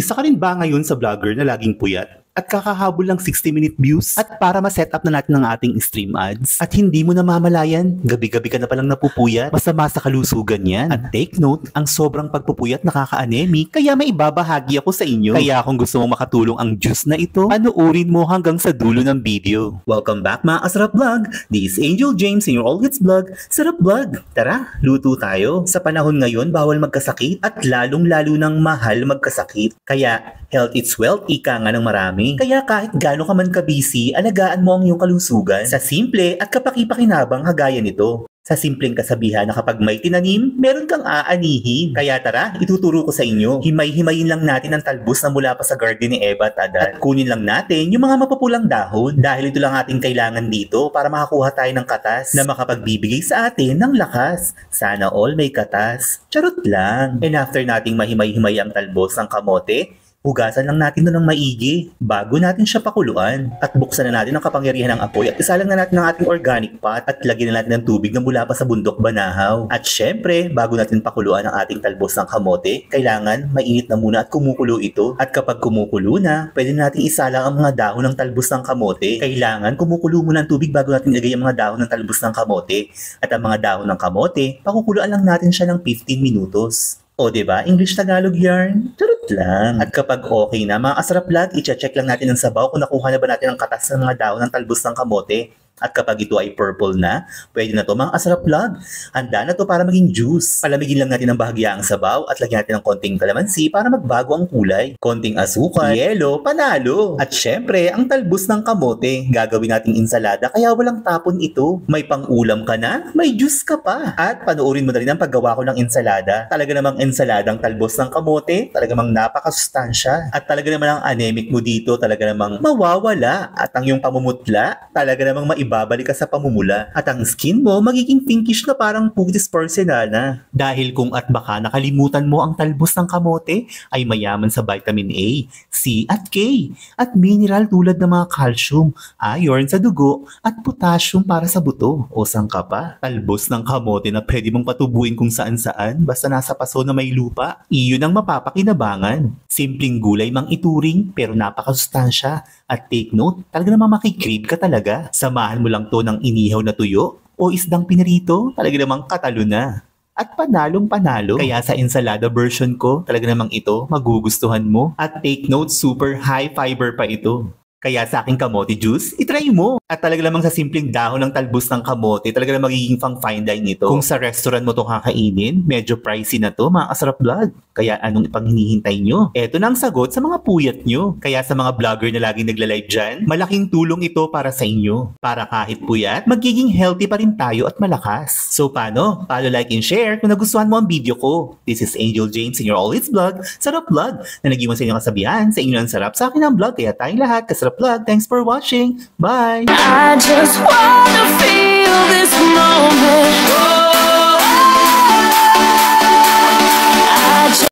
Isa ka rin ba ngayon sa vlogger na laging puyat? At kakahabol lang 60-minute views at para ma-set up na natin ang ating stream ads at hindi mo namamalayan, gabi-gabi ka na palang napupuyat, masama sa kalusugan yan. At take note, ang sobrang pagpupuyat nakaka-anemic, kaya may ibabahagi ako sa inyo. Kaya kung gusto mong makatulong ang juice na ito, panoorin mo hanggang sa dulo ng video. Welcome back mga kasarap vlog! This is Angel James in your All Hits Vlog. Sarap vlog! Tara, luto tayo. Sa panahon ngayon, bawal magkasakit at lalong-lalo ng mahal magkasakit. Kaya, health is wealth, ika nga ng marami Kaya kahit gaano ka man ka-busy, alagaan mo ang iyong kalusugan sa simple at kapakipakinabang hagaya nito. Sa simpleng kasabihan na kapag may tinanim, meron kang aanihin. Kaya tara, ituturo ko sa inyo. Himay-himayin lang natin ang talbos na mula pa sa garden ni Eva at. At kunin lang natin yung mga mapapulang dahon dahil ito lang ating kailangan dito para makakuha tayo ng katas na makapagbibigay sa atin ng lakas. Sana all may katas. Charot lang. And after nating mahimay-himay ang talbos ng kamote, Hugasan lang natin doon ng maigi bago natin siya pakuluan at buksan na natin ang kapangyarihan ng apoy at isalang na natin ang ating organic pot at lagyan na natin ng tubig na mula pa sa bundok banahaw. At syempre, bago natin pakuluan ang ating talbos ng kamote, kailangan mainit na muna at kumukulo ito. At kapag kumukulo na, pwede natin isalang ang mga dahon ng talbos ng kamote. Kailangan kumukulo muna ang tubig bago natin ilagay ang mga dahon ng talbos ng kamote. At ang mga dahon ng kamote, pakukuluan lang natin siya ng 15 minutos. O, ba diba? English Tagalog yarn? Lang. At kapag okay na, mga kasarap vlog, i-check lang natin ang sabaw kung nakuha na ba natin ang katas ng mga dahon ng talbos ng kamote. At kapag ito ay purple na, pwede na to mga asarap vlog. Handa na to para maging juice. Palamigin lang natin ang bahagyaang sabaw at lagyan natin ng konting kalamansi para magbago ang kulay. Konting asukal, yelo, panalo. At syempre, ang talbos ng kamote. Gagawin nating insalada kaya walang tapon ito. May pang-ulam ka na, may juice ka pa. At panoorin mo na rin ang paggawa ko ng insalada. Talaga namang insaladang talbos ng kamote, talaga namang napakasustansya. At talaga namang ang anemic mo dito, talaga namang mawawala. At ang yung pamumutla, talaga namang maiba ibabalik ka sa pamumula at ang skin mo magiging pinkish na parang putis porcelana. Dahil kung at baka nakalimutan mo ang talbos ng kamote ay mayaman sa vitamin A, C at K at mineral tulad ng mga calcium, iron sa dugo at potassium para sa buto. O sangka pa, talbos ng kamote na pwede mong patubuin kung saan saan basta nasa paso na may lupa. Iyon ang mapapakinabangan. Simpleng gulay mang ituring pero napakasustansya at take note, talaga namang makikrib ka talaga. Samahan mo lang to ng inihaw na tuyo o isdang pinirito, talaga namang katalo na. At panalong panalo. Kaya sa ensalada version ko, talaga namang ito, magugustuhan mo. At take note, super high fiber pa ito. Kaya sa aking kamote juice, itry mo. At talaga lamang sa simpleng dahon ng talbos ng kamote, talaga namang magiging pang fine dine ito. Kung sa restaurant mo to kakainin, medyo pricey na to, mga kasarap vlog. Kaya anong ipang hinihintay nyo? Eto na ang sagot sa mga puyat nyo. Kaya sa mga vlogger na laging nagla-live dyan, malaking tulong ito para sa inyo. Para kahit puyat, magiging healthy pa rin tayo at malakas. So paano? Follow, like, and share kung nagustuhan mo ang video ko. This is Angel James in your All It's Vlog, Sarap Vlog, na nag sa inyo kasabihan sa inyo ang sarap sa akin ang vlog. Kaya tayong lahat, kasarap vlog. Thanks for watching. Bye!